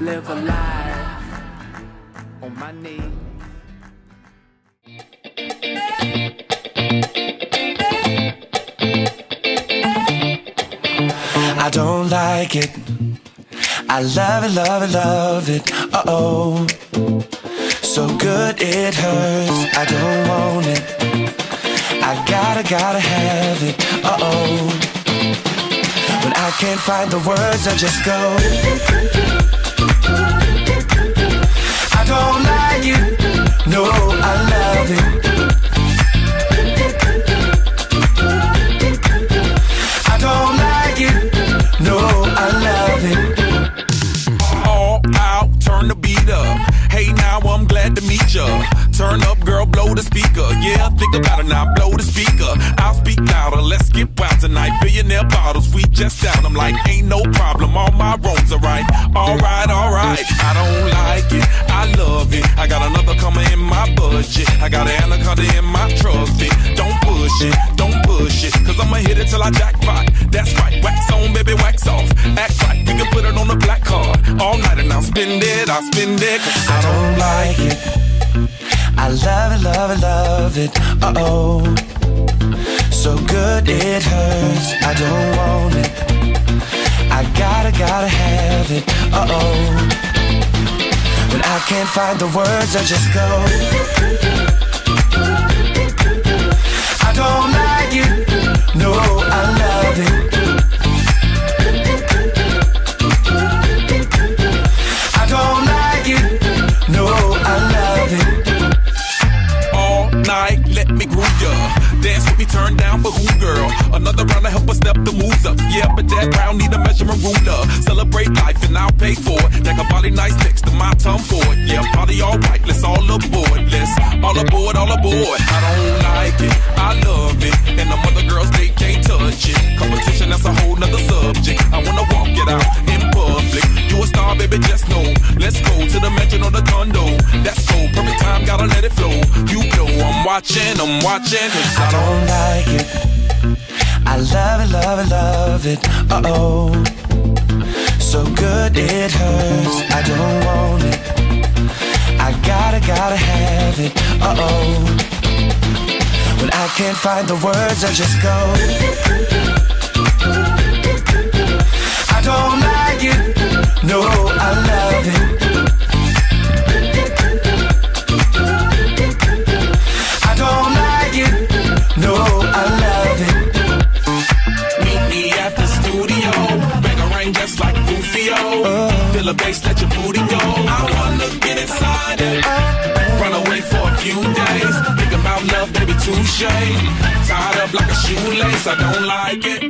live a life on my knees. I don't like it. I love it, love it, love it. Uh oh. So good it hurts. I don't want it. I gotta, gotta have it. Uh oh. When I can't find the words, I just go. I in my trophy. Don't push it, don't push it, cause I'ma hit it till I jackpot. That's right, wax on, baby, wax off. Act right, we can put it on the black card. All night and I'll spend it, I'll spend it, cause I don't like it. I love it, love it, love it. Uh oh. So good it hurts. I don't want it. I gotta, gotta have it. Uh oh. When I can't find the words, I just go. I don't like it. No, I love it. I don't like it. No, I love it. all night, let me groove ya. Dance with me, turn down for who, girl? Another round to help us step the moves up. Yeah, but that round need a measurement ruler. Celebrate life and I'll pay for it. Like a body nice next to my tongue for it. Yeah, party all right, let's all aboard. Aboard, all aboard. I don't like it, I love it. And the other girls, they can't touch it. Competition, that's a whole nother subject. I wanna walk it out in public. You a star, baby, just know. Let's go to the mansion or the condo. That's cool, perfect time, gotta let it flow. You know I'm watching, I'm watching. Cause I I don't like it. I love it, love it, love it. Uh oh. So good it hurts. I don't want it. I gotta, gotta have it. Uh oh. When I can't find the words, I just go. I don't like it. No, I love it. I don't like it.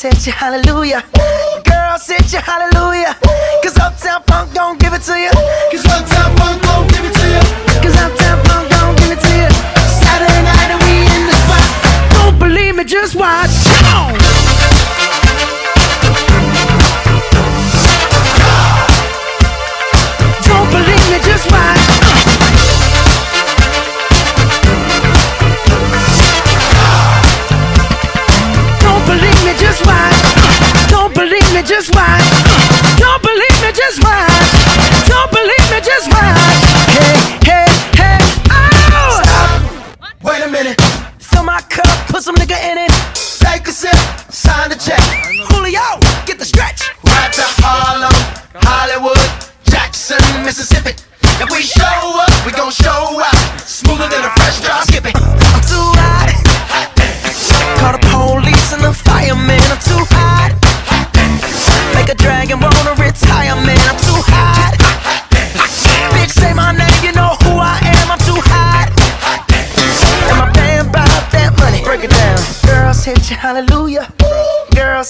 said you hallelujah. Girl, set you hallelujah.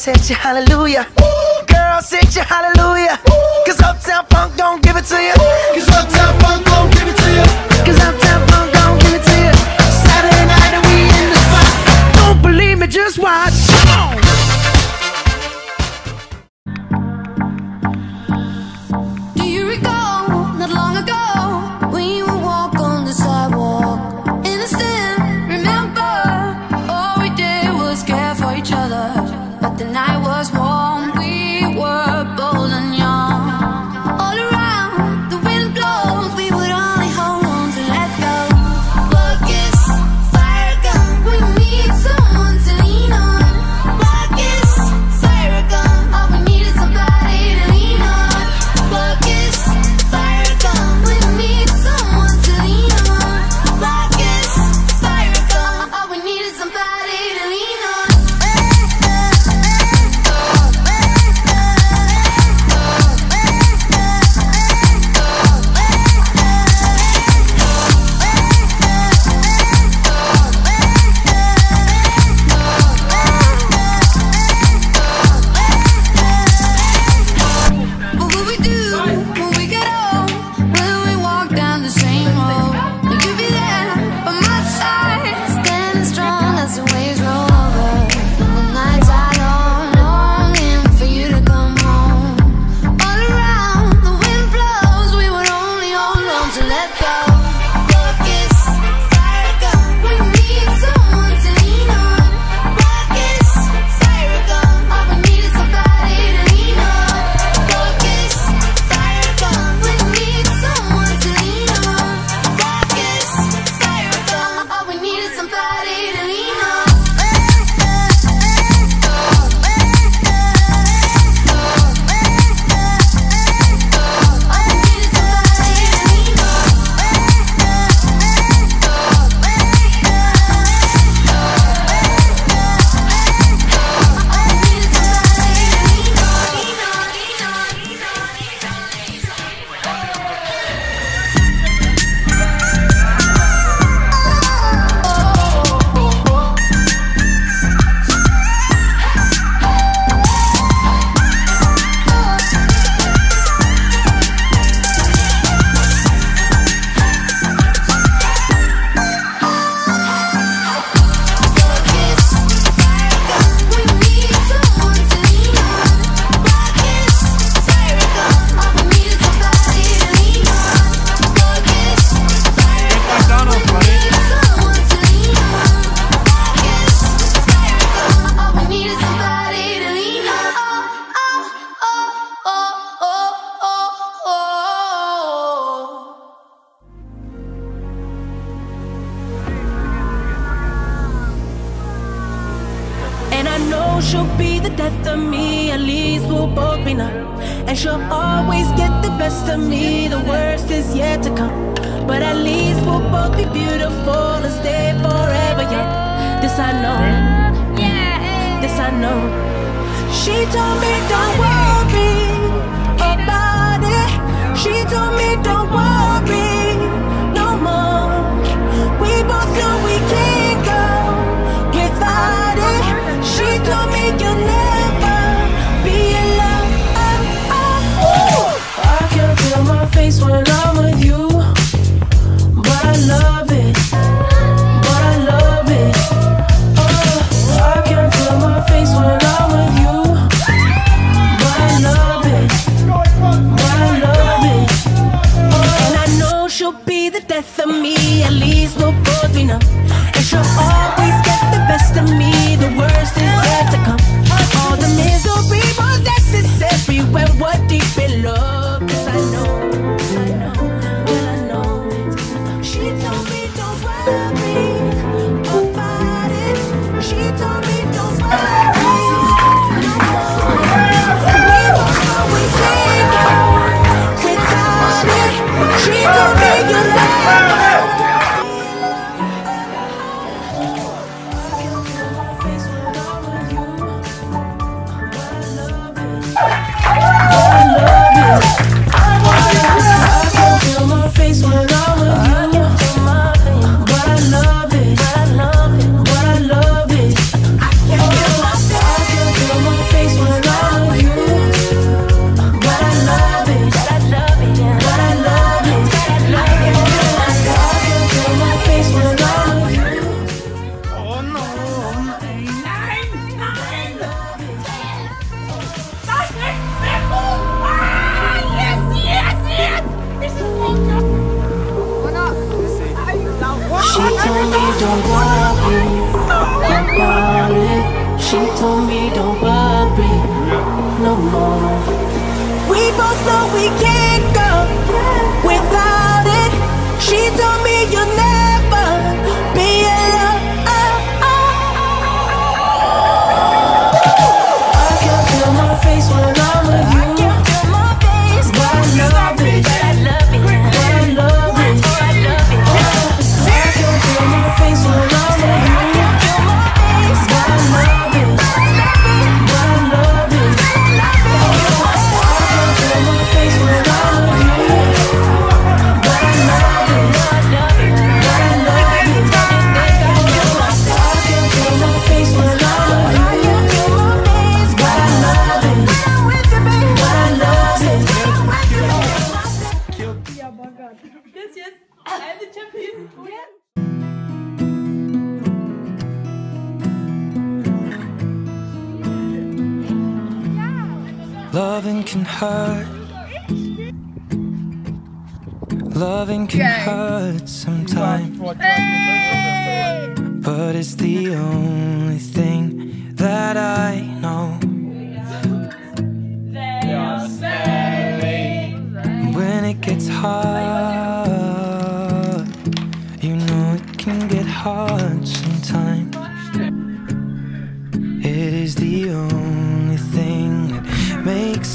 sent you hallelujah. Ooh, girl, sent you hallelujah. after me, at least we'll both be numb. And she'll always get the best of me, the worst is yet to come. But at least we'll both be beautiful and stay forever young. This I know. Yeah. This I know. She told me don't worry. me, at least no good enough. It's your And. She told me don't worry no more. We both know we can't. Loving can hurt. Loving can okay. hurt sometimes. Hey. But it's the only thing that I know. When it gets hard.